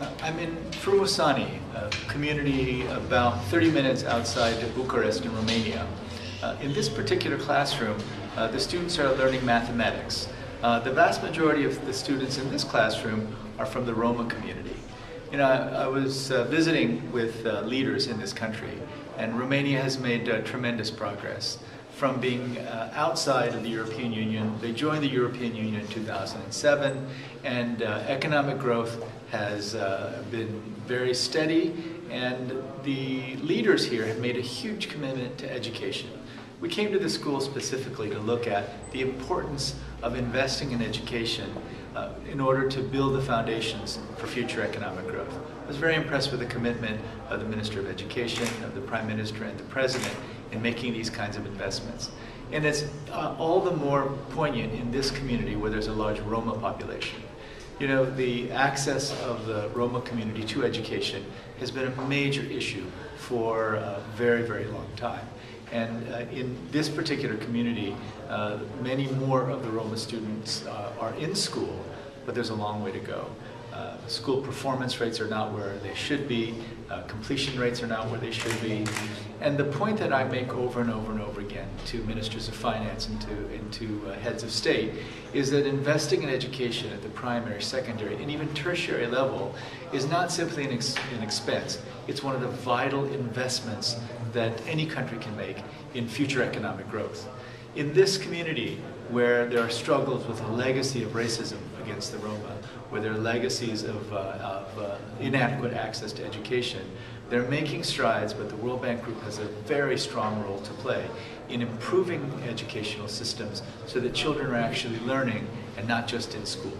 I'm in Frumusani, a community about 30 minutes outside Bucharest in Romania. Uh, in this particular classroom, uh, the students are learning mathematics. Uh, the vast majority of the students in this classroom are from the Roma community. You know, I, I was uh, visiting with uh, leaders in this country, and Romania has made uh, tremendous progress from being uh, outside of the European Union. They joined the European Union in 2007, and uh, economic growth has uh, been very steady, and the leaders here have made a huge commitment to education. We came to the school specifically to look at the importance of investing in education uh, in order to build the foundations for future economic growth. I was very impressed with the commitment of the Minister of Education, of the Prime Minister, and the President in making these kinds of investments. And it's uh, all the more poignant in this community where there's a large Roma population. You know, the access of the Roma community to education has been a major issue for a very, very long time. And uh, in this particular community, uh, many more of the Roma students uh, are in school, but there's a long way to go. Uh, school performance rates are not where they should be. Uh, completion rates are not where they should be. And the point that I make over and over and over again to ministers of finance and to, and to uh, heads of state is that investing in education at the primary, secondary, and even tertiary level is not simply an, ex an expense. It's one of the vital investments that any country can make in future economic growth. In this community, where there are struggles with a legacy of racism against the Roma, where there are legacies of, uh, of uh, inadequate access to education. They're making strides, but the World Bank Group has a very strong role to play in improving educational systems so that children are actually learning and not just in school.